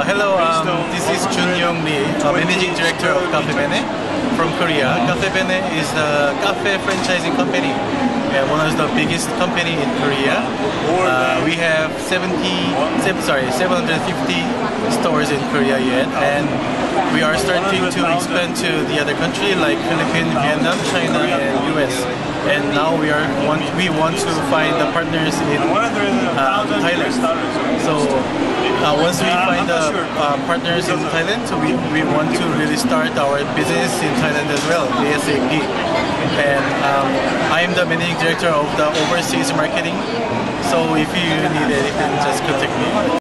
Uh, hello, um, this is Jun Young Lee, uh, Managing Director of Cafe Bene from Korea. Cafe Bene is the cafe franchising company, and one of the biggest company in Korea. Uh, we have 70, seven, sorry, 750 stores in Korea yet, and we are starting to expand to the other country like Philippines, Vietnam, China, and US. And now we are want we want to find the partners in uh, Thailand. So uh, once we find the uh, partners in Thailand, so we, we want to really start our business in Thailand as well, ASAP. And um, I am the managing director of the overseas marketing. So if you need anything, just contact me.